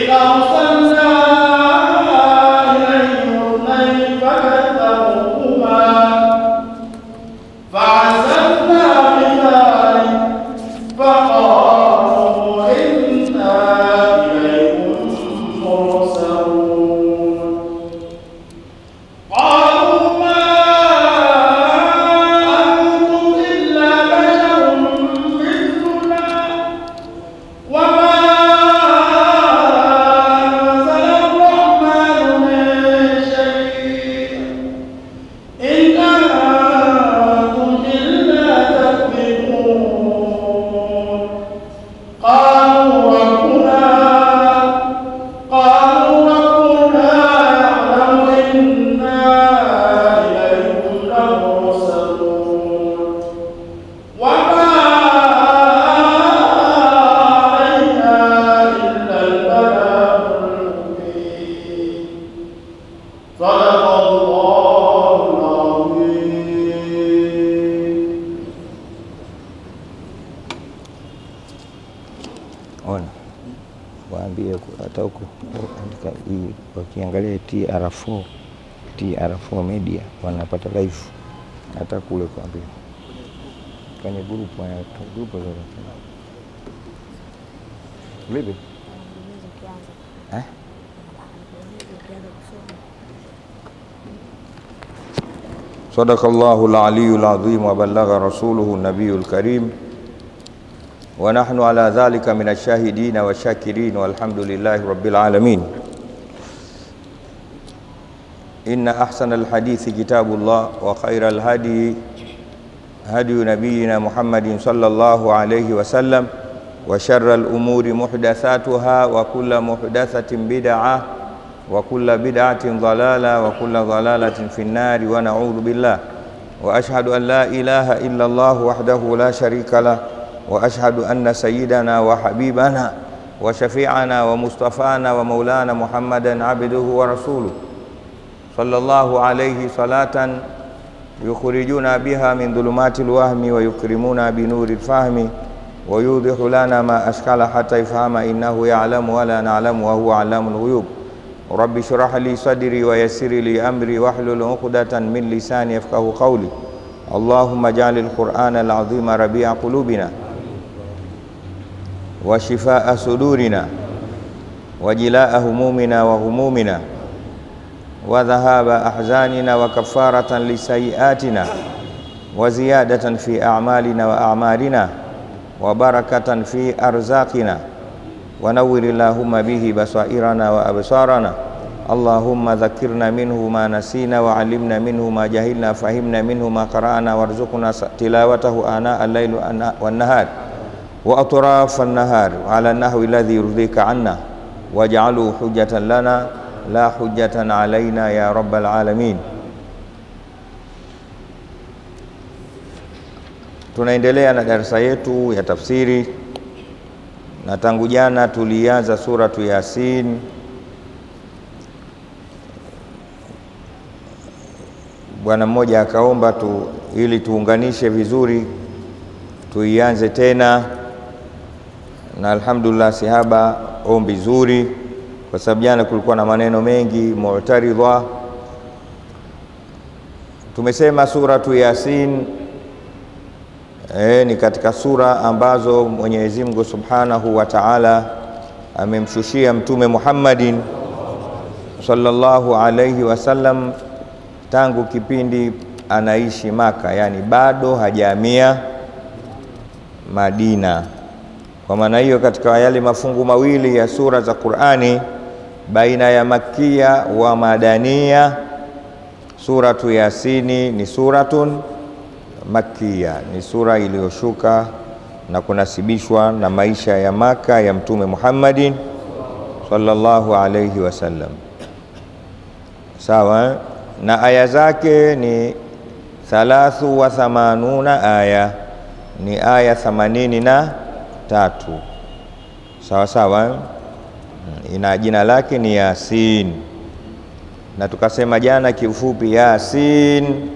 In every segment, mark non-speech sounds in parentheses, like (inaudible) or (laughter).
E dá tá صدق الله العلي العظيم وبلغ رسوله النبي الكريم. ونحن على ذلك من الشاهدين والشاكرين والحمد لله رب العالمين. إن أحسن الحديث كتاب الله وخير الهدي هدي نبينا محمد صلى الله عليه وسلم. وشر الأمور محدثاتها وكل محدثة بدعة وكل بدعة ضلالة وكل ضلالة في النار ونعوذ بالله. وأشهد أن لا إله إلا الله وحده لا شريك له. وأشهد أن سيدنا وحبيبنا وشفيعنا ومصطفانا ومولانا محمدا عبده ورسوله. صلى الله عليه صلاة يخرجنا بها من ظلمات الوهم ويكرمنا بنور الفهم ويوضح لنا ما أشكال حتى يفهم إنه يعلم ولا نعلم وهو علام الغيوب. Rabbi shrah li sadri wa yassir li amri wahlul uqdatan min lisani yafqahu qawli. Allahumma ja'alil qur'ana al-azima rabi'a qulubina wa shifaa sudurina wa jilaa humumina wa humumina wa dhahaba ahzanina wa kafaratan li sayiatina wa ziyadatan fi a'malina wa a'malina wa barakatan fi arzaqina ونور اللهم به بصائرنا وأبصارنا اللهم ذكرنا منه ما نسينا وعلمنا منه ما جهلنا فهمنا منه ما قرأنا وارزقنا تلاوته آناء الليل والنهار وأطراف النهار على النحو الذي يرضيك عنا واجعله حجة لنا لا حجة علينا يا رب العالمين Tunaendelea na darasa yetu ya tafsiri na tangu jana tulianza suratu Yasin. Bwana mmoja akaomba tu ili tuunganishe vizuri tuianze tena, na alhamdulillah sihaba ombi zuri, kwa sababu jana kulikuwa na maneno mengi mu'taridha. Tumesema suratu Yasin e, ni katika sura ambazo Mwenyezi Mungu Subhanahu wa Ta'ala amemshushia Mtume Muhammadin sallallahu alayhi wasallam tangu kipindi anaishi Maka, yani bado hajahamia Madina. Kwa maana hiyo, katika yale mafungu mawili ya sura za Qur'ani baina ya makia wa madania, suratu Yasini ni suratun makia, ni sura iliyoshuka na kunasibishwa na maisha ya Maka ya Mtume Muhammadin sallallahu alayhi wasallam. Sawa, na aya zake ni thalathu wa thamanuna aya, ni aya thamanini na tatu. Sawa sawa, ina jina lake ni Yasin, na tukasema jana kiufupi Yasin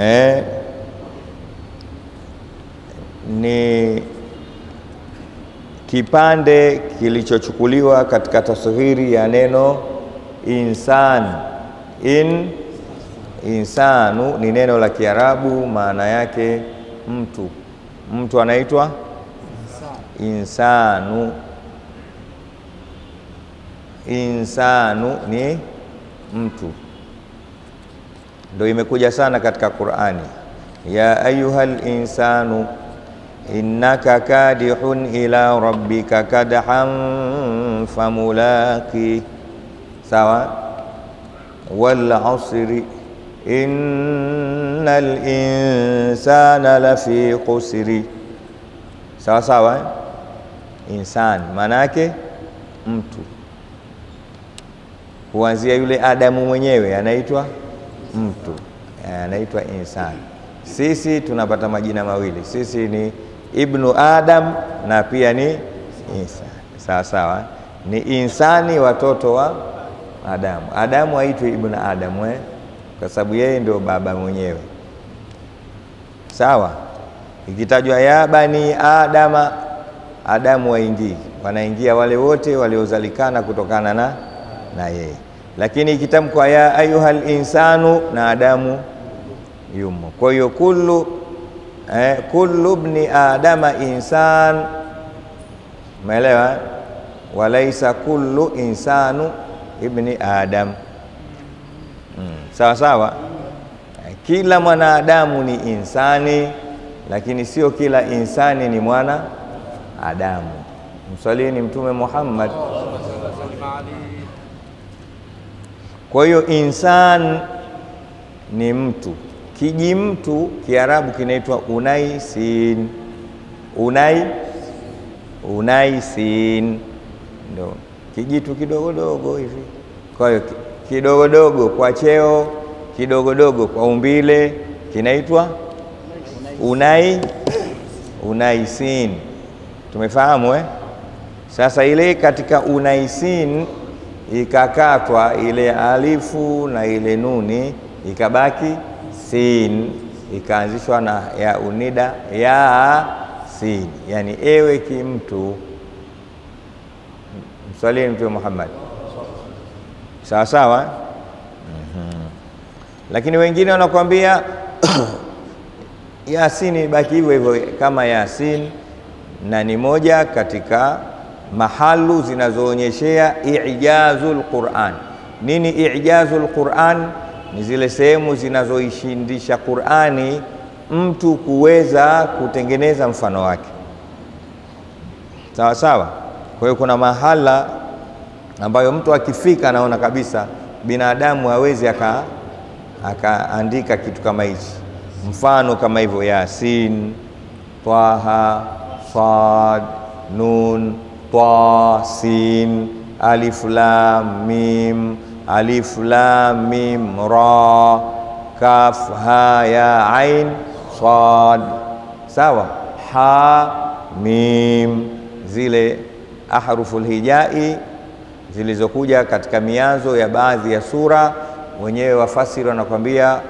eh, ni kipande kilichochukuliwa katika taswiri ya neno insan. In insanu ni neno la Kiarabu, maana yake mtu. Mtu anaitwa insanu. Insanu ni mtu, ndo imekuja sana katika Qur'ani, ya ayuhal insanu innaka kadihun ila rabbika kadhan famulaki. Sawa, wal asri. Innal insana lafi khusri. Sawa sawa, insan. Maana yake mtu, kuanzia yule Adamu mwenyewe anaitwa mtu, anaitwa insan. Sisi tunapata majina mawili, sisi ni ibnu Adam na pia ni Isa. Sawa sawa, ni insani, watoto wa Adamu. Adamu aitwe ibnu Adamu eh? kwa sababu yeye ndio baba mwenyewe. Sawa, ikitajwa ya bani Adama, Adamu waingii, wanaingia wale wote waliozalikana kutokana na na yeye, lakini ikitamkwa ya ayuhal insanu na Adamu yumo. Kwa hiyo kullu eh, kullu bni adama insan, umeelewa? Walaisa kullu insanu ibni adam. Hmm. Sawa sawa, kila mwanadamu ni insani, lakini sio kila insani ni mwana Adamu. Mswalini Mtume Muhammad. Kwa hiyo insan ni mtu kiji mtu Kiarabu kinaitwa unaisin. Unai unaisin ndo kijitu kidogodogo hivi. Kwa hiyo kidogodogo kwa cheo, kidogodogo kwa umbile kinaitwa unai unaisin. Tumefahamu eh? Sasa ile katika unaisin ikakatwa ile alifu na ile nuni ikabaki sin ikaanzishwa na ya unida ya sin, yani ewe kimtu. Mswalini Mtume Muhammad sawa sawa. mm -hmm. Lakini wengine wanakuambia (clears throat) Yasin ibaki hivyo hivyo kama Yasin, na ni moja katika mahalu zinazoonyeshea ijazul Quran. Nini ijazul Quran? Ni zile sehemu zinazoishindisha Qur'ani mtu kuweza kutengeneza mfano wake, sawa sawa. Kwa hiyo kuna mahala ambayo mtu akifika anaona kabisa binadamu hawezi aka akaandika kitu kama hichi, mfano kama hivyo Yasin, Taha, Sad, Nun, Ta, Sin, Alif, Lam, Mim Alif lam mim ra kaf ha ya ain sad, sawa. Ha mim, zile ahruful hijai zilizokuja katika mianzo ya baadhi ya sura, wenyewe wafasiri wanakwambia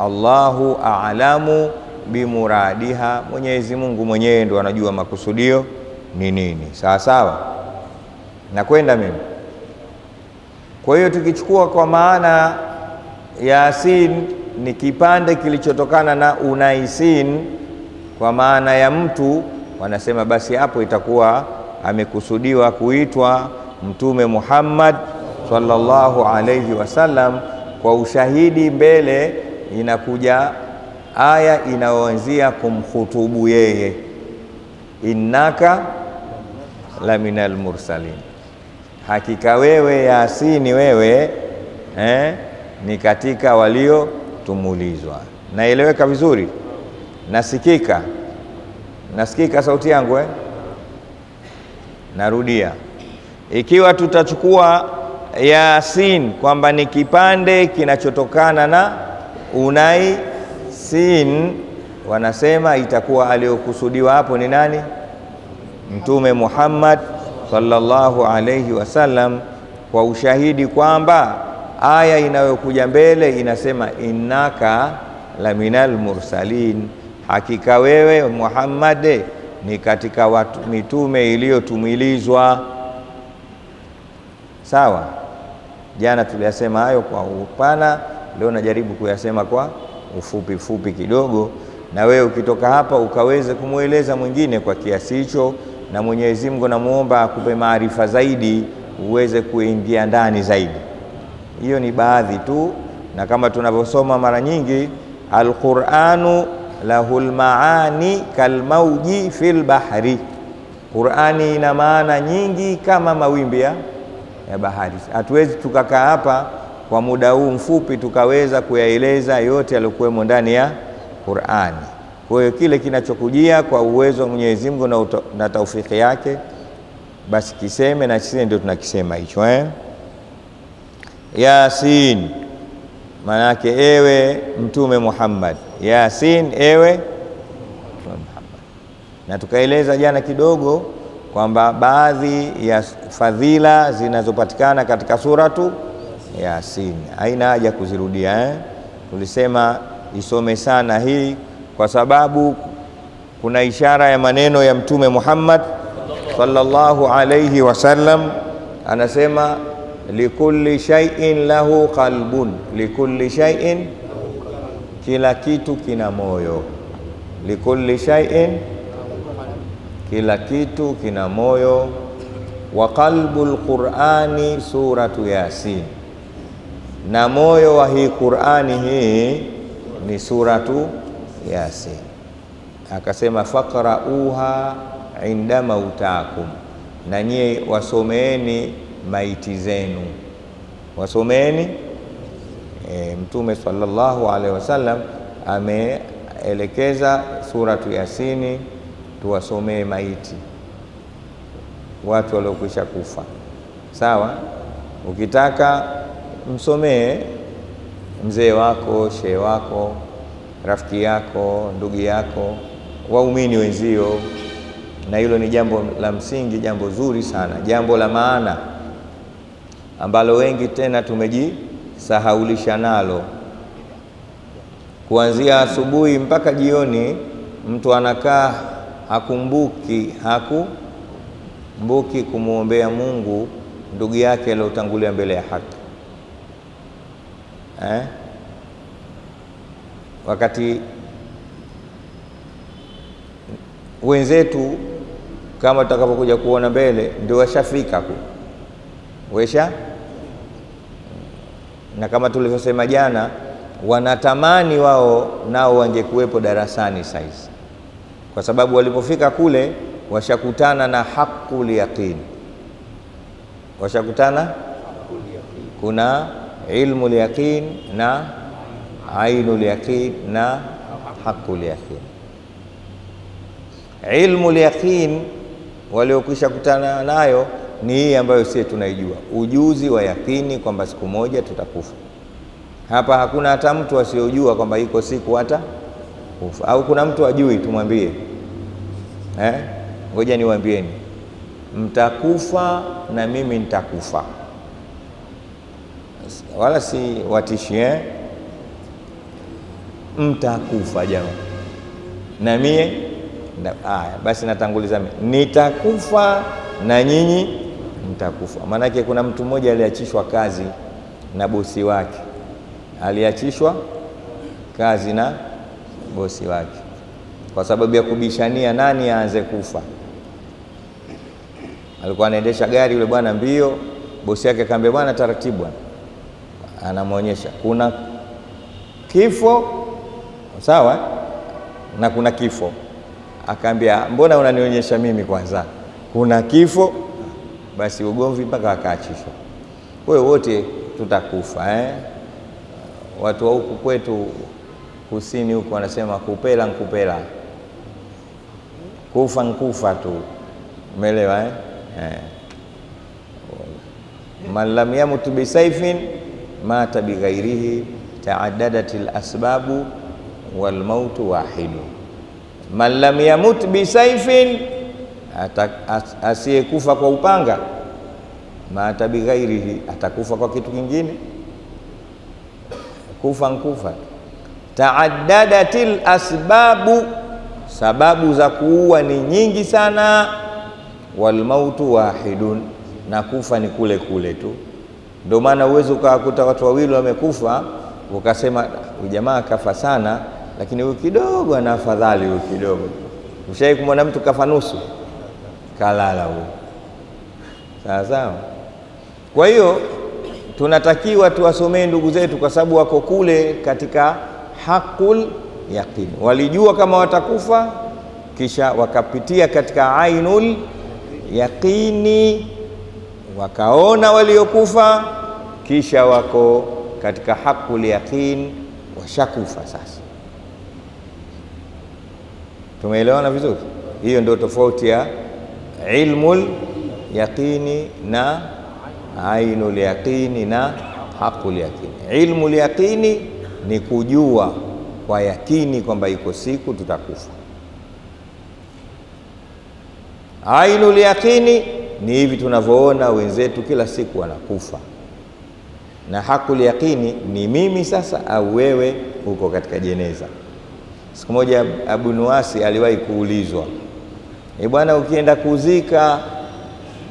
Allahu a'lamu bimuradiha, Mwenyezi Mungu mwenyewe ndo anajua makusudio ni nini. Sawa sawa, nakwenda mimi kwa hiyo tukichukua kwa maana Yasin ni kipande kilichotokana na unaisin, kwa maana ya mtu, wanasema basi hapo itakuwa amekusudiwa kuitwa Mtume Muhammad sallallahu alayhi wasallam. Kwa ushahidi mbele inakuja aya inayoanzia kumhutubu yeye, innaka la minal mursalin, hakika wewe Yasini wewe eh, ni katika waliotumulizwa. Naeleweka vizuri? Nasikika? Nasikika sauti yangu eh? Narudia, ikiwa tutachukua Yasin kwamba ni kipande kinachotokana na unai sin, wanasema itakuwa aliyokusudiwa hapo ni nani? Mtume Muhammad sallallahu alayhi wasallam, kwa ushahidi kwamba aya inayokuja mbele inasema innaka la minal mursalin, hakika wewe Muhammad ni katika watu mitume iliyotumilizwa. Sawa, jana tuliyasema hayo kwa upana, leo najaribu kuyasema kwa ufupi fupi kidogo, na wewe ukitoka hapa ukaweze kumweleza mwingine kwa kiasi hicho, na Mwenyezi Mungu namuomba akupe maarifa zaidi, uweze kuingia ndani zaidi. Hiyo ni baadhi tu, na kama tunavyosoma mara nyingi, alquranu lahul maani kalmauji fil bahri, Qurani ina maana nyingi kama mawimbi ya bahari. Hatuwezi tukakaa hapa kwa muda huu mfupi tukaweza kuyaeleza yote yaliyokuwemo ndani ya Qurani. Kwa hiyo kile kinachokujia kwa uwezo wa Mwenyezi Mungu na, na taufiki yake basi kiseme na sisi ndio tunakisema hicho eh? Yasin maana yake ewe Mtume Muhammad. Yasin ewe Mtume Muhammad, na tukaeleza jana kidogo kwamba baadhi ya fadhila zinazopatikana katika suratu Yasin haina haja kuzirudia eh? Tulisema isome sana hii kwa sababu kuna ishara ya maneno ya Mtume Muhammad sallallahu alayhi wasallam, anasema likulli shay'in lahu qalbun, likulli shay'in, kila kitu kina moyo. Likulli shay'in, kila kitu kina moyo. Wa qalbul Qur'ani suratu Yasin, na moyo wa hii Qur'ani hii ni suratu Yasin. Akasema faqra'uha inda mautakum, na nyie wasomeeni maiti zenu, wasomeeni. E, Mtume sallallahu alaihi wasallam ameelekeza suratu Yasini tuwasomee maiti, watu waliokwisha kufa. Sawa, ukitaka msomee mzee wako, shehe wako, rafiki yako, ndugu yako, waumini wenzio, na hilo ni jambo la msingi, jambo zuri sana, jambo la maana ambalo wengi tena tumejisahaulisha nalo. Kuanzia asubuhi mpaka jioni, mtu anakaa hakumbuki, hakumbuki kumwombea Mungu ndugu yake aliyotangulia mbele ya haki eh? Wakati wenzetu kama tutakapokuja kuona mbele ndio washafika ku wesha, na kama tulivyosema jana, wanatamani wao nao wangekuwepo darasani saizi, kwa sababu walipofika kule washakutana na haqul yaqin, washakutana? Kuna ilmu lyaqin na ainu yaqin na hakul yaqin. Ilmu yaqin waliokwisha kutana nayo ni hii ambayo sisi tunaijua, ujuzi wa yaqini kwamba siku moja tutakufa. Hapa hakuna hata mtu asiyojua kwamba iko siku hata kufa, au kuna mtu ajui? Tumwambie eh? Ngoja niwaambieni, mtakufa na mimi nitakufa wala si watishi eh? Mtakufa jamaa, na mie aya, basi natanguliza mie nitakufa na nyinyi mtakufa. Maanake kuna mtu mmoja aliachishwa kazi na bosi wake, aliachishwa kazi na bosi wake, kwa sababu ya kubishania nani aanze kufa. Alikuwa anaendesha gari yule bwana mbio, bosi yake akamwambia, bwana, taratibu. Anamwonyesha kuna kifo sawa na kuna kifo. Akaambia, mbona unanionyesha mimi kwanza? Kuna kifo. Basi ugomvi mpaka akaachishwa. Kwa wote tutakufa eh? Watu wa huku kwetu kusini huku wanasema kupela nkupela, kufa nkufa tu, umeelewa eh? Eh. man lam yamut bisaifin mata bighairihi taaddadat lasbabu walmautu wahidu. Man lam yamut bisaifin, asiyekufa kwa upanga, mata bighairihi, atakufa kwa kitu kingine. Kufa nkufa. Taaddadatil asbabu, sababu za kuua ni nyingi sana. Walmautu wahidun, na kufa ni kule kule tu. Ndio maana uwezi ukawakuta watu wawili wamekufa ukasema jamaa kafa sana, lakini huyu kidogo ana afadhali, huyu kidogo. Ushai kumwona mtu kafa nusu, kalala huyu. Sawa sawa. Kwa hiyo tunatakiwa tuwasomee ndugu zetu, kwa sababu wako kule katika haqul yaqin, walijua kama watakufa, kisha wakapitia katika ainul yaqini, wakaona waliokufa, kisha wako katika haqul yaqin, washakufa sasa. Tumeelewana vizuri? Hiyo ndio tofauti ya ilmul yaqini na ainul yaqini na haqul yaqini. Ilmul yaqini ni kujua kwa yakini kwamba iko siku tutakufa. Ainul yaqini ni hivi tunavyoona wenzetu kila siku wanakufa, na haqul yaqini ni mimi sasa au wewe uko katika jeneza. Siku moja Abu Nuwasi aliwahi kuulizwa, e bwana, ukienda kuzika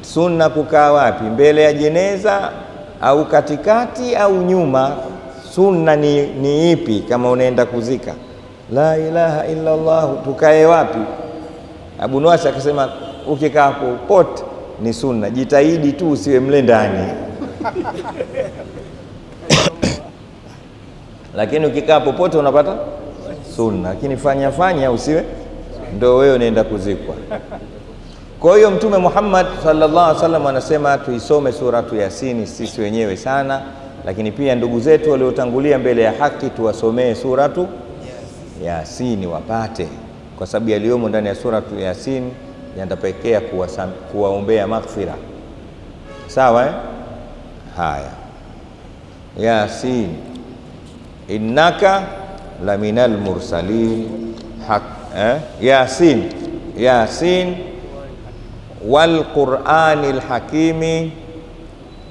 sunna kukaa wapi? Mbele ya jeneza au katikati au nyuma? Sunna ni, ni ipi kama unaenda kuzika? La ilaha illa Allah, tukae wapi? Abu Nuwasi akasema ukikaa hapo pote ni sunna, jitahidi tu usiwe mle ndani (laughs) lakini ukikaa popote unapata sunna, lakini fanya fanya usiwe ndo wewe unaenda kuzikwa. Kwa hiyo Mtume Muhammad sallallahu alaihi wasallam anasema tuisome suratu Yasini sisi wenyewe sana, lakini pia ndugu zetu waliotangulia mbele ya haki tuwasomee suratu Yasini wapate, kwa sababu yaliyomo ndani ya suratu Yasini yanatapekea kuwaombea maghfira. Sawa eh? Haya, Yasin innaka la minal mursalin hak eh? Yasin Yasin wal Qur'anil hakimi,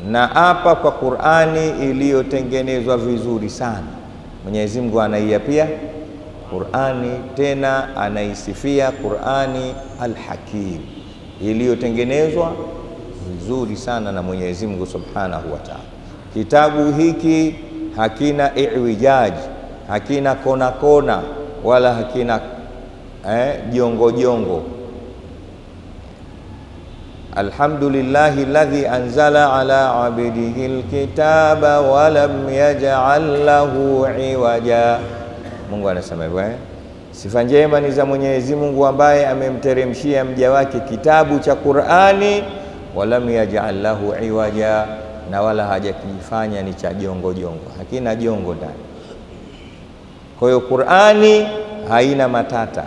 na apa kwa Qur'ani iliyotengenezwa vizuri sana. Mwenyezi Mungu anaiapia Qur'ani, tena anaisifia Qur'ani alhakim iliyotengenezwa vizuri sana na Mwenyezi Mungu Subhanahu wa Ta'ala. Kitabu hiki hakina iwijaji, hakina kona kona, wala hakina eh, jongo jongo. Alhamdulillahi alladhi anzala ala abdihi alkitaba wa lam yaj'al lahu iwaja. Mungu anasema hivyo eh? Sifa njema ni za Mwenyezi Mungu ambaye amemteremshia mja wake kitabu cha Qur'ani, walam yaj'al lahu iwaja, na wala hajakifanya ni cha jongo jongo, hakina jongo ndani. Kwa hiyo Qur'ani haina matata,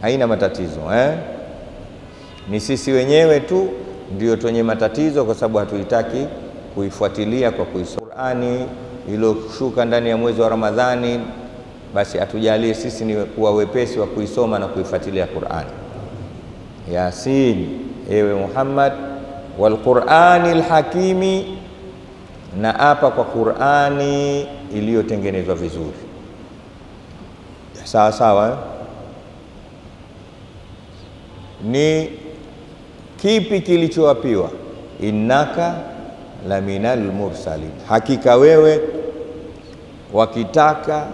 haina matatizo eh? Ni sisi wenyewe tu ndio twenye matatizo, kwa sababu hatuitaki kuifuatilia kwa kuisoma Qur'ani iliyoshuka ndani ya mwezi wa Ramadhani basi atujalie sisi ni kuwa wepesi wa kuisoma na kuifuatilia Qur'ani. Yasin, ewe Muhammad, wal Qur'anil hakimi, na apa kwa Qur'ani iliyotengenezwa vizuri. Sawa sawa eh? Ni kipi kilichowapiwa? Innaka la minal mursalin, hakika wewe wakitaka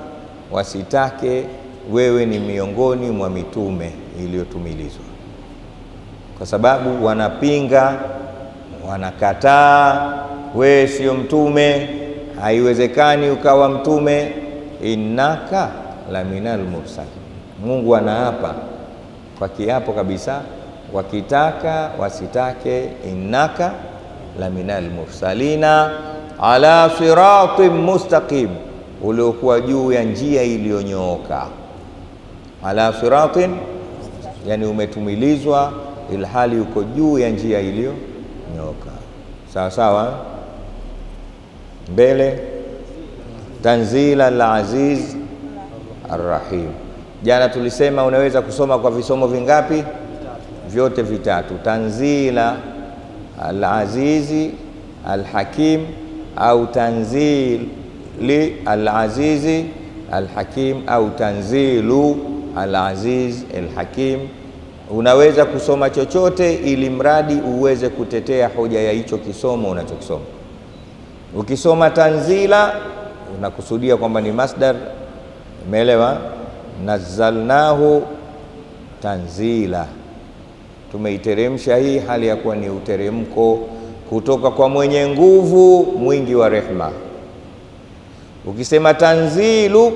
wasitake wewe ni miongoni mwa mitume iliyotumilizwa, kwa sababu wanapinga, wanakataa, wewe sio mtume, haiwezekani ukawa mtume, innaka la minal mursalin. Mungu anaapa kwa kiapo kabisa, wakitaka wasitake, innaka la minal mursalina ala siratin mustaqim, uliokuwa juu ya njia iliyonyooka. Ala siratin, yani umetumilizwa ilhali uko juu ya njia iliyonyooka. Sawa sawa. Mbele, tanzila al-aziz arrahim. Jana tulisema unaweza kusoma kwa visomo vingapi? Vyote vitatu, tanzila alazizi alhakim au tanzili al-azizi al-hakim au tanzilu alaziz al-hakim. Unaweza kusoma chochote ili mradi uweze kutetea hoja ya hicho kisomo unachokisoma. Ukisoma tanzila unakusudia kwamba ni masdar, umeelewa? nazalnahu tanzila, tumeiteremsha hii hali ya kuwa ni uteremko kutoka kwa mwenye nguvu mwingi wa rehma. Ukisema tanzilu,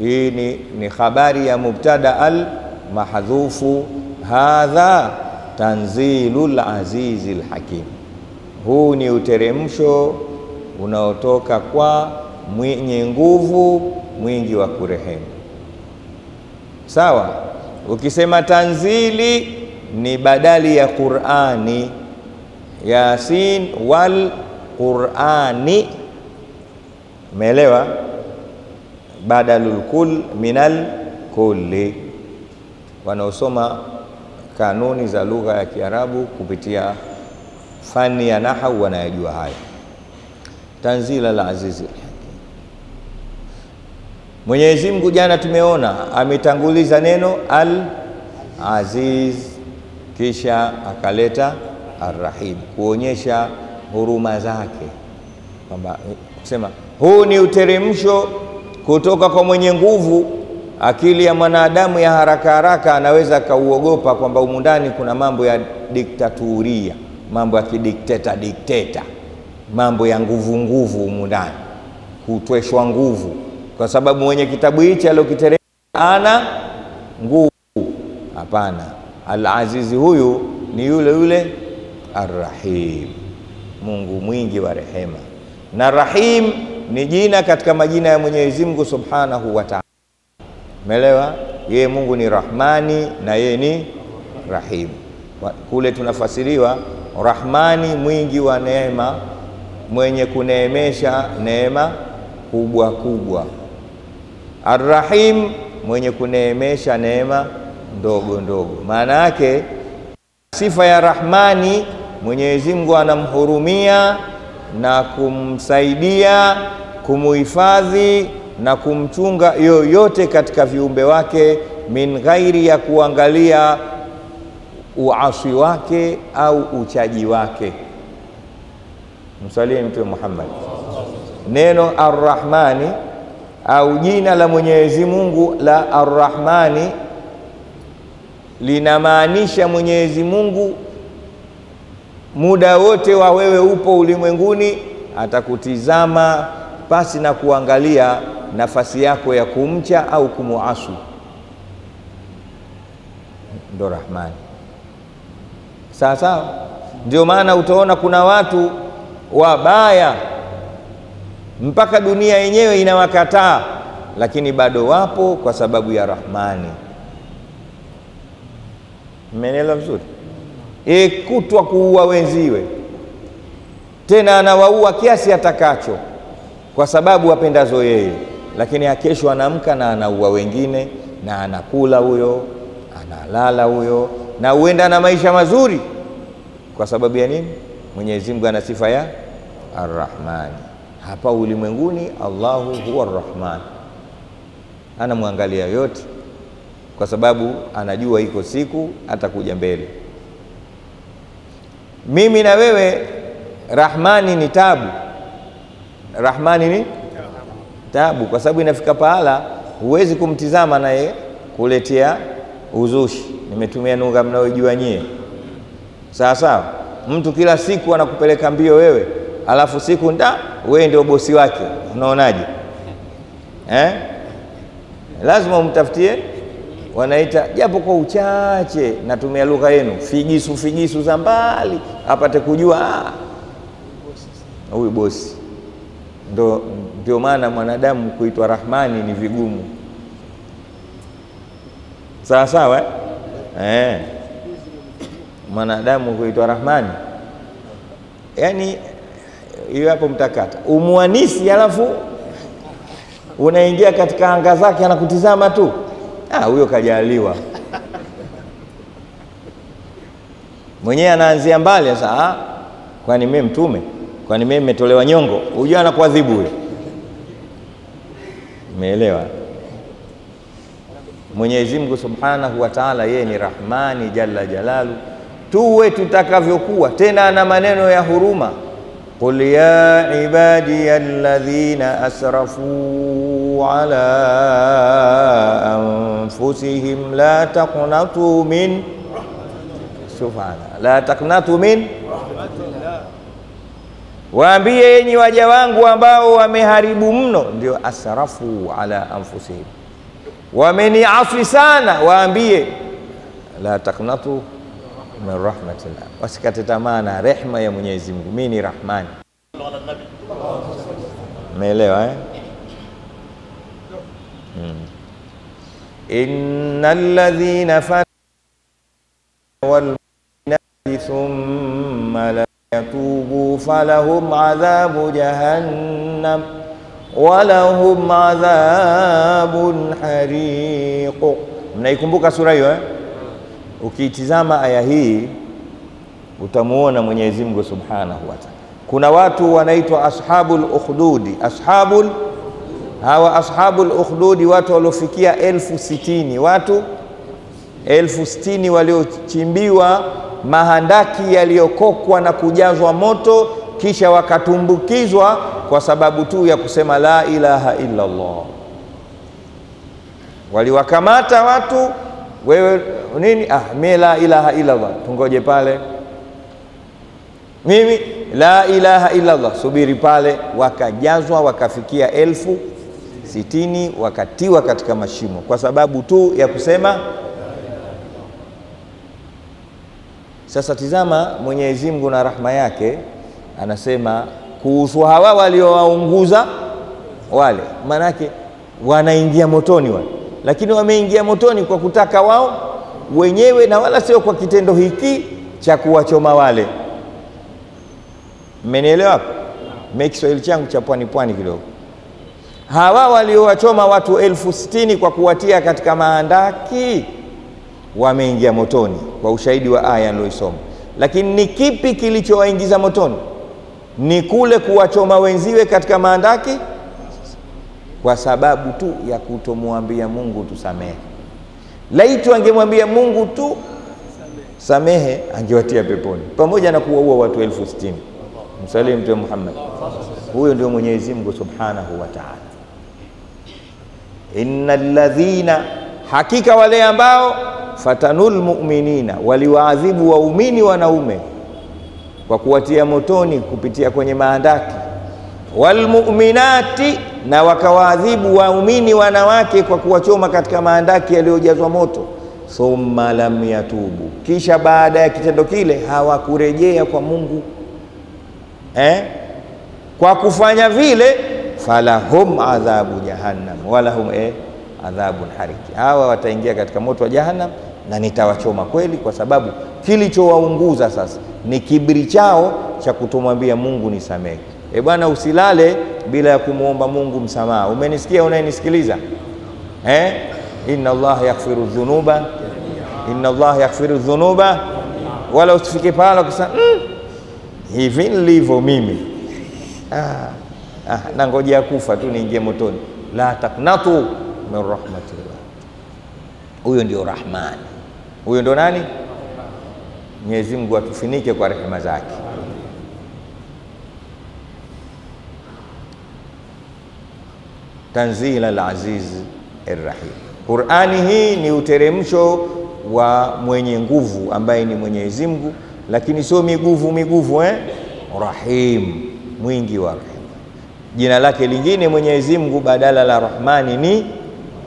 hii ni, ni ya mubtada al mahdhufu, hadha tanzilul azizil hakim, huu ni uteremsho unaotoka kwa mwenye nguvu mwingi wa kurehemu. Sawa. Ukisema tanzili ni badali ya Qur'ani, Yasin wal Qur'ani, umeelewa? Badalul kul minal kulli. Wanaosoma kanuni za lugha ya Kiarabu kupitia fani ya nahau wanayajua haya. Tanzila al-azizi Mwenyezi Mungu jana tumeona ametanguliza neno al-aziz kisha akaleta arrahim kuonyesha huruma zake, kwamba kusema huu ni uteremsho kutoka kwa mwenye nguvu. Akili ya mwanadamu ya haraka haraka anaweza akauogopa kwamba humu ndani kuna mambo ya diktaturia, mambo ya kidikteta dikteta, mambo ya nguvu nguvu humu ndani, kutweshwa nguvu kwa sababu mwenye kitabu hichi aliokiteremsha ana nguvu. Hapana, al-azizi huyu ni yule yule arrahim, Mungu mwingi wa rehema. Na rahim ni jina katika majina ya Mwenyezi Mungu subhanahu wa ta'ala. Umeelewa? Yeye Mungu ni Rahmani na yeye ni Rahim. Kule tunafasiriwa Rahmani, mwingi wa neema, mwenye kuneemesha neema kubwa kubwa Arrahim mwenye kuneemesha neema ndogo ndogo. Maana yake sifa ya Rahmani, Mwenyezi Mungu anamhurumia na kumsaidia, kumuhifadhi na kumchunga yoyote katika viumbe wake, min ghairi ya kuangalia uasi wake au uchaji wake. Msalie Mtume Muhammad. Neno Arrahmani au jina la Mwenyezi Mungu la Arrahmani linamaanisha Mwenyezi Mungu muda wote wa wewe upo ulimwenguni atakutizama pasi na kuangalia nafasi yako ya kumcha au kumuasu, ndo Rahmani. Sawa sawa, ndio maana utaona kuna watu wabaya mpaka dunia yenyewe inawakataa, lakini bado wapo kwa sababu ya Rahmani. Mmenielewa vizuri? E, kutwa kuua wenziwe, tena anawaua kiasi atakacho kwa sababu apendazo yeye, lakini akesho anamka na anaua wengine na anakula huyo, analala huyo, na huenda na maisha mazuri. Kwa sababu ya nini? Mwenyezi Mungu ana sifa ya Arrahmani. Hapa ulimwenguni Allahu huwa Rahman, anamwangalia yote kwa sababu anajua iko siku atakuja mbele. Mimi na wewe, Rahmani ni tabu, Rahmani ni tabu, kwa sababu inafika pahala huwezi kumtizama naye kuletea uzushi. Nimetumia lugha mnayojua nyie, sawa sawa. Mtu kila siku anakupeleka mbio wewe, alafu siku nda wewe ndio bosi wake, unaonaje eh? Lazima umtafutie wanaita japo kwa uchache, natumia lugha yenu, figisu figisu za mbali, apate kujua ah, huyu bosi. Ndo ndio maana mwanadamu kuitwa Rahmani ni vigumu, sawa sawa eh? Eh, mwanadamu kuitwa Rahmani, yaani hiyo hapo mtakata umwanisi, alafu unaingia katika anga zake, anakutizama tu Ah, huyo kajaliwa mwenyewe, anaanzia mbali sasa. Ah, kwani mimi mtume? Kwani mimi nimetolewa nyongo? Hujua anakuadhibu huyo. Umeelewa? Mwenyezi Mungu Subhanahu wa Ta'ala, yeye ni Rahmani jalla jalalu, tuwe tutakavyokuwa, tena ana maneno ya huruma Qul ya ibadiya alladhina asrafu ala anfusihim la taqnatu min subhana la taqnatu min, waambie yenyi waja wangu ambao wameharibu mno, ndio asrafu ala anfusihim, wameniasi sana, waambie la taqnatu min rahmatillah, wasikate tamaa na rehma ya Mwenyezi Mungu. Mimi ni Rahmani. Umeelewa eh? hmm. innal ladhina fatanu wal thumma la yatubu falahum adhabu jahannam walahum adhabun hariq. Mnaikumbuka sura hiyo eh? Ukiitizama aya hii utamuona Mwenyezi Mungu Subhanahu wa Ta'ala. Kuna watu wanaitwa ashabul ukhdudi, ashabul hawa ashabul ukhdudi, watu waliofikia elfu sitini watu elfu sitini waliochimbiwa mahandaki yaliyokokwa na kujazwa moto kisha wakatumbukizwa kwa sababu tu ya kusema la ilaha illa Allah. Waliwakamata watu wewe nini? Ah, mimi la ilaha illa Allah, tungoje pale. Mimi la ilaha illa Allah, subiri pale. Wakajazwa wakafikia elfu sitini, wakatiwa katika mashimo kwa sababu tu ya kusema. Sasa tizama, Mwenyezi Mungu na rahma yake anasema kuhusu hawa waliowaunguza wale, maanake wanaingia motoni wale lakini wameingia motoni kwa kutaka wao wenyewe na wala sio kwa kitendo hiki cha kuwachoma wale. Mmenielewa? Mimi Kiswahili changu cha pwani pwani kidogo. Hawa waliowachoma watu elfu sitini kwa kuwatia katika maandaki wameingia motoni kwa ushahidi wa aya niliyosoma. Lakini ni kipi kilichowaingiza motoni? Ni kule kuwachoma wenziwe katika mahandaki kwa sababu tu ya kutomwambia Mungu tusamehe. Laiti angemwambia Mungu tu samehe, angewatia peponi pamoja na kuwaua watu elfu sitini. Msalie Mtume Muhammad. Huyo ndio Mwenyezi Mungu Subhanahu wa Ta'ala. Innal ladhina, hakika wale ambao fatanul mu'minina, waliwaadhibu waumini wanaume kwa kuwatia motoni kupitia kwenye maandaki walmuminati na wakawaadhibu waumini wanawake kwa kuwachoma katika maandaki yaliyojazwa moto. Thumma lam yatubu, kisha baada ya kitendo kile hawakurejea kwa Mungu eh? Kwa kufanya vile, falahum adhabu jahannam walahum eh, adhabun hariki, hawa wataingia katika moto wa jahannam na nitawachoma kweli, kwa sababu kilichowaunguza sasa ni kiburi chao cha kutomwambia Mungu nisamehe. E bwana, usilale bila ya kumwomba Mungu msamaha. Umenisikia unayenisikiliza eh? inna Allah yaghfiru dhunuba, inna Allah yaghfiru dhunuba, wala usifike pahala kusema mm, hivi nilivyo mimi ah, ah, na ngojea kufa tu niingie motoni. La taknatu min rahmatillah. Huyo ndio Rahmani, huyo ndio nani? Mwenyezi Mungu atufinike kwa rehema zake. Tanzila al-Aziz arrahim. Qurani hii ni uteremsho wa mwenye nguvu ambaye ni Mwenyezi Mungu, lakini sio miguvu miguvu eh? Rahim, mwingi wa rehema. Jina lake lingine Mwenyezi Mungu badala la Rahmani ni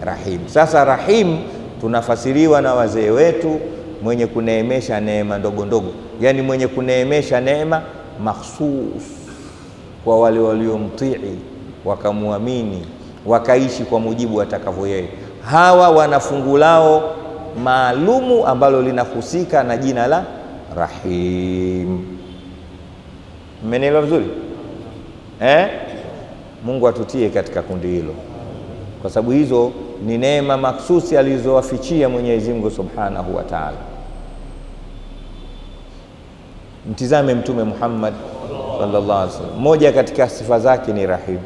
Rahim. Sasa Rahim tunafasiriwa na wazee wetu mwenye kuneemesha neema ndogo ndogo, yani mwenye kuneemesha neema makhsus kwa wale waliomtii wakamwamini wakaishi kwa mujibu watakavyo yeye. Hawa wana fungu lao maalumu ambalo linahusika na jina la Rahim. Mmenielewa vizuri eh? Mungu atutie katika kundi hilo, kwa sababu hizo ni neema maksusi alizowafichia Mwenyezi Mungu Subhanahu wa Ta'ala. Mtizame Mtume Muhammad sallallahu alaihi wasallam, moja katika sifa zake ni rahim.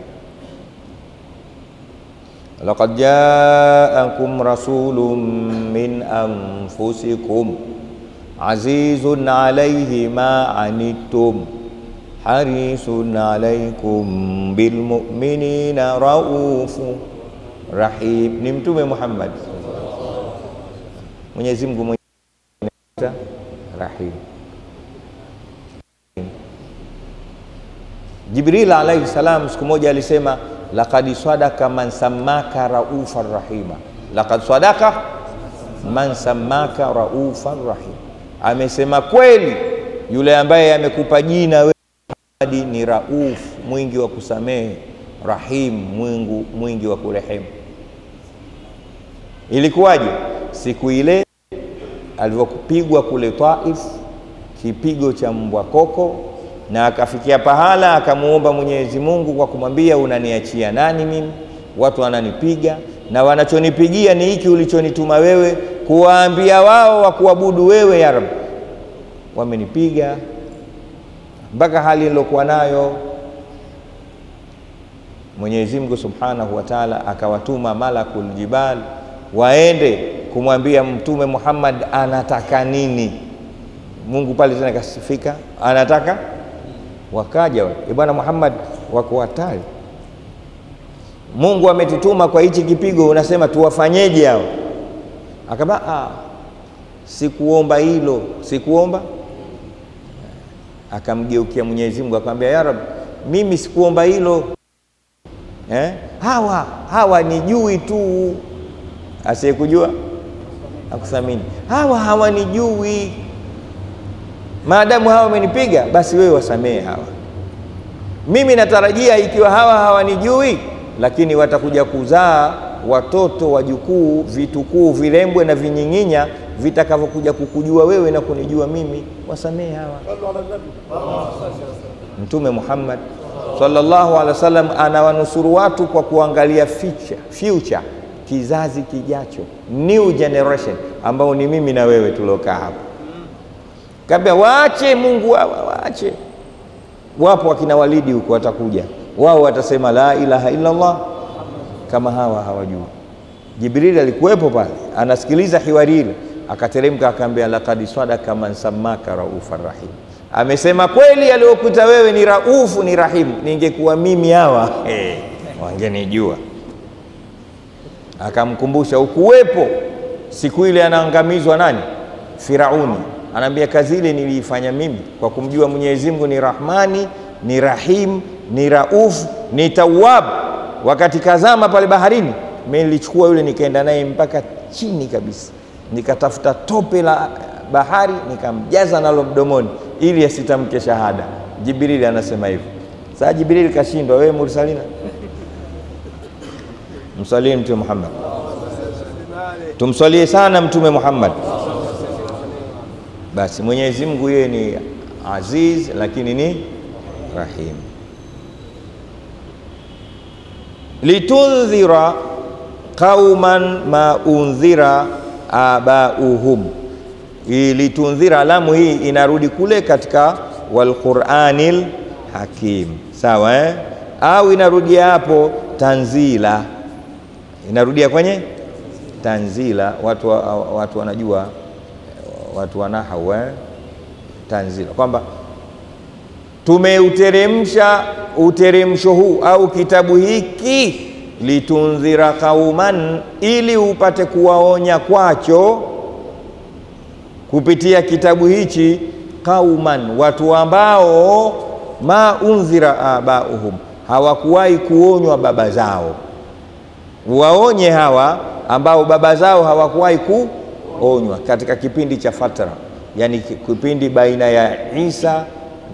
Laqad jaakum rasulun min anfusikum azizun alayhi ma anittum harisun alaykum bilmu'minina raufu rahim. Ni Mtume Muhammad, Mwenyezi Mungu mwenye rahim Jibril alayhi salam siku moja alisema laqad sadaka man samaka raufan rahima, laqad sadaka man samaka raufan rahim, amesema kweli yule ambaye amekupa jina wewe ni rauf, mwingi wa kusamehe, rahim, mwingu mwingi wa kurehemu. Ilikuwaje? Siku ile alivyopigwa kule Taif, kipigo cha mbwa koko na akafikia pahala akamuomba Mwenyezi Mungu kwa kumwambia, unaniachia nani mimi? Watu wananipiga na wanachonipigia ni hiki ulichonituma wewe kuwaambia wao wa kuabudu wewe, ya Rabb, Wamenipiga mpaka hali nilokuwa nayo. Mwenyezi Mungu Subhanahu wa Ta'ala akawatuma malakul jibal waende kumwambia Mtume Muhammad anataka nini. Mungu pale tena kasifika, anataka wakaja e, bwana Muhammad wako hatari. Mungu ametutuma kwa hichi kipigo, unasema tuwafanyeje hao? Akaba ah, sikuomba hilo, sikuomba. Akamgeukia Mwenyezi Mungu akamwambia, ya Rab, mimi sikuomba hilo eh? hawa hawa ni jui tu, asiyekujua akusamini, Hawa hawanijui maadamu hawa wamenipiga basi wewe wasamehe hawa. Mimi natarajia ikiwa hawa hawanijui, lakini watakuja kuzaa watoto wajukuu, vitukuu, vilembwe na vinying'inya vitakavyokuja kukujua wewe na kunijua mimi, wasamehe hawa. Mtume Muhammad sallallahu alaihi wasallam anawanusuru watu kwa kuangalia future, future, kizazi kijacho, new generation ambao ni mimi na wewe tuliokaa hapa Kaambia waache Mungu wa, waache. Wapo wakina Walidi huko watakuja, wao watasema la ilaha illallah kama hawa hawajua. Jibril alikuwepo pale anasikiliza hiwari ile, akateremka akaambia, laqad sadaka man samaka raufan rahim, amesema kweli aliyokuta wewe ni raufu ni rahimu. Ningekuwa mimi hawa (laughs) hey, wangenijua. Akamkumbusha ukuwepo siku ile anaangamizwa nani? Firauni anaambia kazi ile niliifanya mimi kwa kumjua Mwenyezi Mungu ni Rahmani, ni Rahim, ni Rauf, ni Tawwab. Wakati kazama pale baharini, mimi nilichukua yule nikaenda naye mpaka chini kabisa, nikatafuta tope la bahari nikamjaza nalo mdomoni ili asitamke shahada. Jibrili anasema hivyo. Sasa Jibrili kashindwa, wewe mursalina, msalie Mtume Muhammad, tumsalie sana Mtume Muhammad. Basi Mwenyezi Mungu yeye ni aziz lakini ni rahim. litundhira qauman ma undhira abauhum. Litundhira, alamu hii inarudi kule katika walquranil hakim, sawa eh? Au inarudia hapo tanzila, inarudia kwenye tanzila. Watu, watu wanajua watu wanahau eh? Tanzila kwamba tumeuteremsha uteremsho huu au kitabu hiki litundhira qauman, ili upate kuwaonya kwacho kupitia kitabu hichi qauman, watu ambao ma undhira abauhum, hawakuwahi kuonywa baba zao. Waonye hawa ambao baba zao hawakuwahi kuonywa katika kipindi cha fatra, yani kipindi baina ya Isa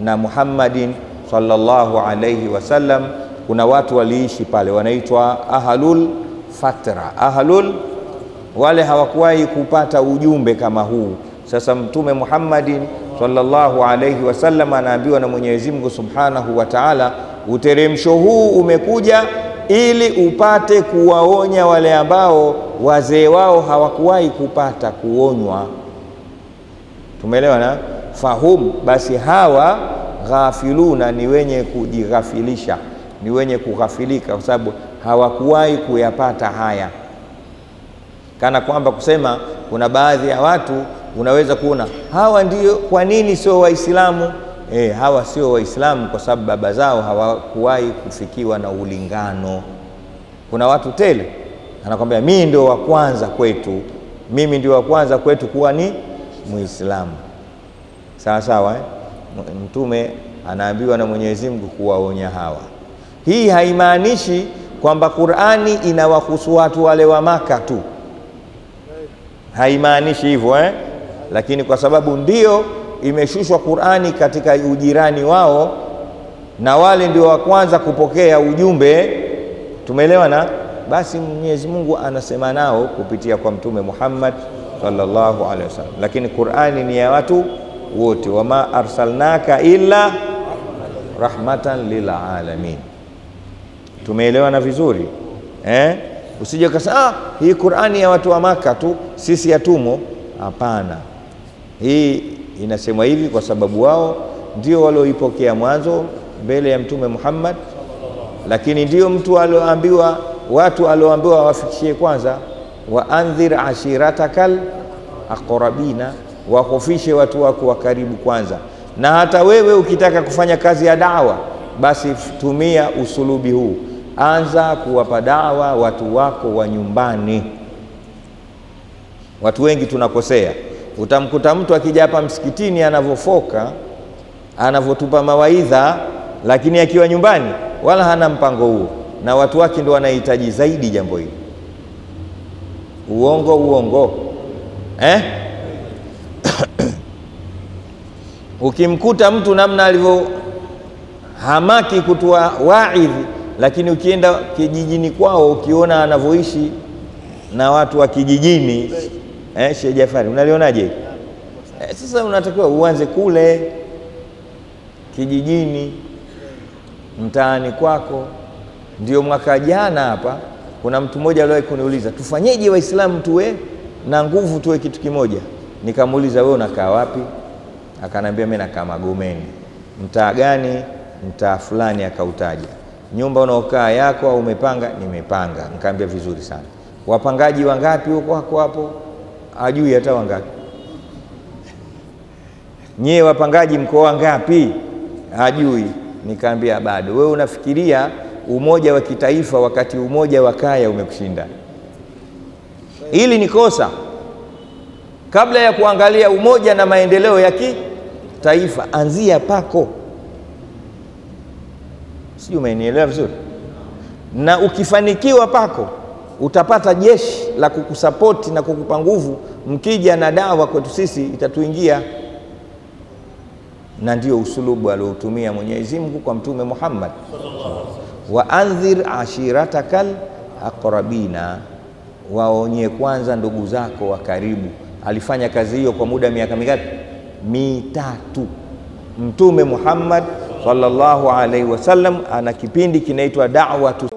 na Muhammadin sallallahu alayhi wasallam. Kuna watu waliishi pale wanaitwa ahlul fatra, ahlul wale hawakuwahi kupata ujumbe kama huu. Sasa Mtume Muhammadin sallallahu alayhi wasallam anaambiwa na Mwenyezi Mungu subhanahu wa ta'ala, uteremsho huu umekuja ili upate kuwaonya wale ambao wazee wao hawakuwahi kupata kuonywa. Tumeelewa na fahum, basi hawa ghafiluna ni wenye kujighafilisha, ni wenye kughafilika, kwa sababu hawakuwahi kuyapata haya, kana kwamba kusema kuna baadhi ya watu unaweza kuona hawa ndio, kwa nini sio Waislamu? E, hawa sio Waislamu kwa sababu baba zao hawakuwahi kufikiwa na ulingano. Kuna watu tele anakwambia mimi ndio wa kwanza kwetu, mimi ndio wa kwanza kwetu kuwa ni Muislamu. Sawa sawa eh? Mtume anaambiwa na Mwenyezi Mungu kuwaonya hawa. Hii haimaanishi kwamba Qur'ani inawahusu watu wale wa Maka tu, haimaanishi hivyo eh? Lakini kwa sababu ndio imeshushwa Qur'ani katika ujirani wao na wale ndio wa kwanza kupokea ujumbe, tumeelewana? Basi Mwenyezi Mungu anasema nao kupitia kwa Mtume Muhammad sallallahu alaihi wasallam, lakini Qur'ani ni ya watu wote, wama arsalnaka illa rahmatan lil alamin. Tumeelewana vizuri eh? Usije ukasema ah, hii Qur'ani ya watu wa Maka tu, sisi hatumo. Hapana, hii inasemwa hivi kwa sababu wao ndio walioipokea mwanzo mbele ya Mtume Muhammad, lakini ndio mtu alioambiwa, watu alioambiwa wafikishie kwanza, waandhir ashiratakal aqrabina, wakofishe watu wako wa karibu kwanza. Na hata wewe ukitaka kufanya kazi ya dawa, basi tumia usulubi huu, anza kuwapa dawa watu wako wa nyumbani. Watu wengi tunakosea Utamkuta mtu akija hapa msikitini anavyofoka anavyotupa mawaidha, lakini akiwa nyumbani wala hana mpango huo, na watu wake ndio wanahitaji zaidi jambo hili. Uongo uongo eh? (coughs) Ukimkuta mtu namna alivyo hamaki kutoa waidhi, lakini ukienda kijijini kwao ukiona anavyoishi na watu wa kijijini Eh, Sheikh Jafari unalionaje? Eh, sasa unatakiwa uanze kule kijijini mtaani kwako. Ndio mwaka jana hapa kuna mtu mmoja aliwahi kuniuliza tufanyeje Waislamu tuwe na nguvu tuwe kitu kimoja. Nikamuuliza wewe unakaa wapi? Akanambia mimi nakaa Magomeni. Mtaa gani? Mtaa fulani, akautaja. Nyumba unaokaa yako au umepanga? Nimepanga. nkaambia vizuri sana. Wapangaji wangapi huko wako hapo? Ajui hata wangapi. (laughs) Nyie wapangaji mkoa wangapi? ajui Nikaambia bado. Wewe unafikiria umoja wa kitaifa wakati umoja wa kaya umekushinda. Hili ni kosa. Kabla ya kuangalia umoja na maendeleo ya kitaifa, anzia pako. Sijui umenielewa vizuri? Na ukifanikiwa pako utapata jeshi la kukusapoti na kukupa nguvu. Mkija na dawa kwetu sisi itatuingia, na ndio usulubu aliotumia Mwenyezi Mungu kwa Mtume Muhammad, wa andhir ashiratakal aqrabina, waonye kwanza ndugu zako wa karibu. Alifanya kazi hiyo kwa muda miaka mingapi? Mitatu. Mtume Muhammad sallallahu alaihi wasallam ana kipindi kinaitwa da'watu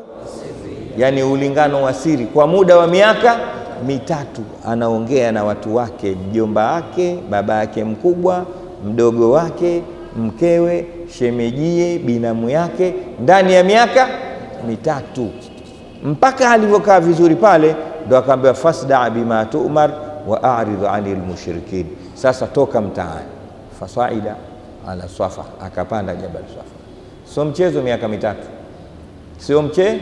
yani ulingano wa siri kwa muda wa miaka mitatu, anaongea na watu wake, mjomba wake, baba yake mkubwa, mdogo wake, mkewe, shemejie, binamu yake, ndani ya miaka mitatu, mpaka alivyokaa vizuri pale, ndo akaambiwa fasda bima tu'mar wa a'rid anil mushrikin. Sasa toka mtaani, fasaida ala Swafa, akapanda jabal Swafa. Sio mchezo, miaka mitatu, sio mche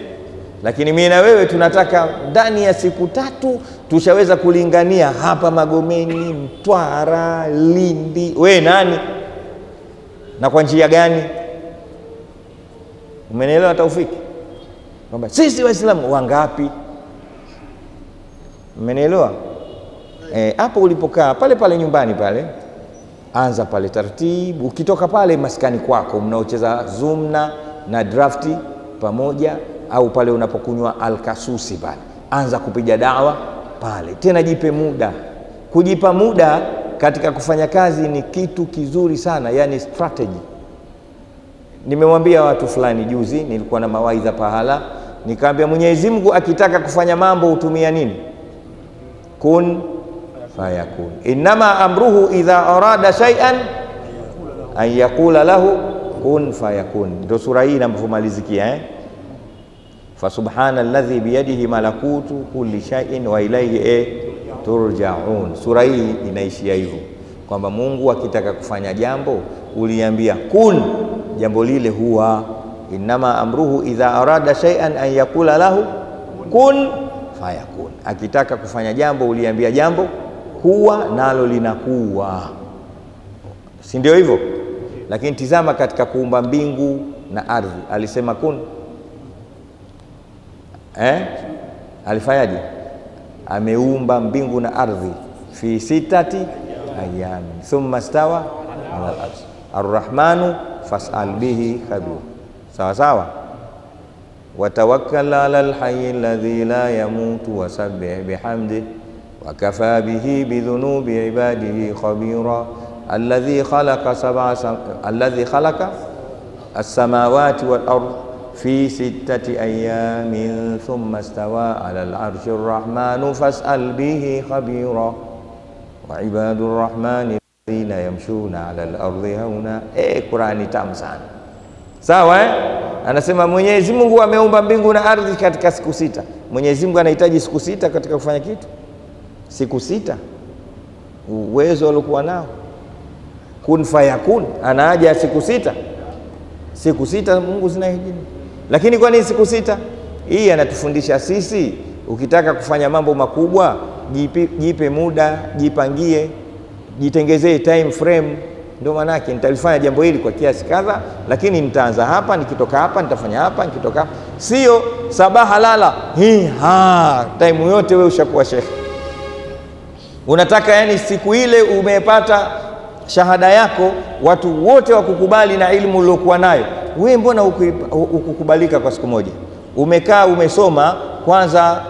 lakini mimi na wewe tunataka ndani ya siku tatu tushaweza kulingania hapa Magomeni, Mtwara, Lindi. We nani na kwa njia gani? Umenielewa Taufiki? Kwamba sisi Waislamu wangapi? Mmenielewa? hapo e, ulipokaa pale pale nyumbani pale, anza pale taratibu. Ukitoka pale maskani kwako mnaocheza zumna na drafti pamoja, au pale unapokunywa alkasusi pale, anza kupiga dawa pale. Tena jipe muda. Kujipa muda katika kufanya kazi ni kitu kizuri sana, yani strategy. Nimemwambia watu fulani juzi, nilikuwa na mawaidha pahala, nikaambia Mwenyezi Mungu akitaka kufanya mambo hutumia nini? kun fayakun. Innama amruhu idha arada shay'an an yaqula lahu kun fayakun. Ndio sura hii inavyomalizikia eh? fa subhana alladhi biyadihi malakutu kulli shay'in wa ilayhi eh, turjaun. Sura hii inaishia hivyo kwamba Mungu akitaka kufanya jambo uliambia kun, jambo lile huwa. Innama amruhu idha arada shay'an an yakula lahu kun fayakun. Akitaka kufanya jambo uliambia jambo kuwa, nalo linakuwa, si ndio hivyo? Lakini tizama katika kuumba mbingu na ardhi alisema kun eh? Alifanyaje? Ameumba mbingu na ardhi. Fi sitati ayami thumma stawa ala al-arsh. Arrahmanu fas'al bihi khabir. Sawa sawa. Watawakkal ala alhayy alladhi la yamutu wasabbih bihamdih wakafa bihi bidhunubi ibadihi khabira. Alladhi khalaqa sab'a alladhi khalaqa as-samawati wal ard fi sittati ayamin thumma stawa ala al-arshi ar-rahmanu fas'al bihi khabira wa ibadur rahmani alladhina yamshuna ala al-ardi hauna. Eh, Qur'ani tamu sana, sawa eh? Anasema Mwenyezi Mungu ameumba mbingu na ardhi katika siku sita. Mwenyezi Mungu anahitaji siku sita katika kufanya kitu? Siku sita, uwezo aliokuwa nao kun fayakun, ana haja ya siku sita? Siku sita Mungu zinahiji, lakini kwa nini siku sita? Hii anatufundisha sisi, ukitaka kufanya mambo makubwa jipe, jipe muda, jipangie, jitengezee time frame ndio maanake nitalifanya jambo hili kwa kiasi kadha, lakini nitaanza hapa, nikitoka hapa nitafanya hapa, nikitoka hapa. Sio sabaha lala hii ha time yote wewe ushakuwa shekhe. Unataka yani siku ile umepata shahada yako, watu wote wakukubali na ilmu uliokuwa nayo. We mbona ukukubalika kwa siku moja? Umekaa umesoma kwanza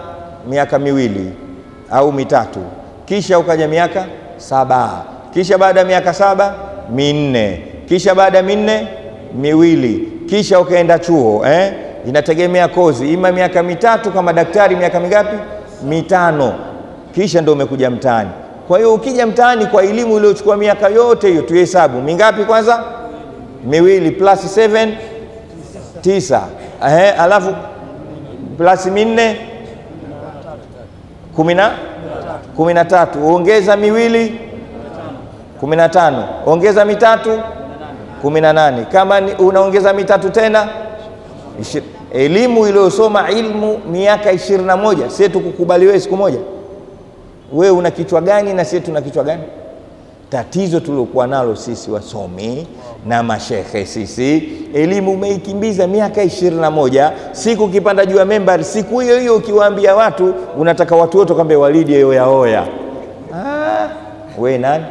miaka miwili au mitatu, kisha ukaja miaka saba, kisha baada ya miaka saba minne kisha baada ya minne miwili, kisha ukaenda chuo eh? Inategemea kozi, ima miaka mitatu kama daktari, miaka mingapi? Mitano, kisha ndio umekuja mtaani. Kwa hiyo ukija mtaani kwa elimu iliyochukua miaka yote hiyo, tuhesabu mingapi kwanza? Miwili plus 7 tisa, Ehe, alafu plus minne kumi na tatu, ongeza miwili kumi na tano ongeza mitatu kumi na nane kama unaongeza mitatu tena Ishir. elimu iliyosoma ilmu miaka ishirini na moja sie tukukubali siku moja? Wewe una kichwa gani na sie tuna kichwa gani? Tatizo tuliokuwa nalo sisi wasomi na mashehe, sisi elimu umeikimbiza miaka ishirini na moja siku ukipanda juu ya membari, siku hiyo hiyo ukiwaambia watu unataka watu wote kwambe walidi yoyaoya. Ah, we nani?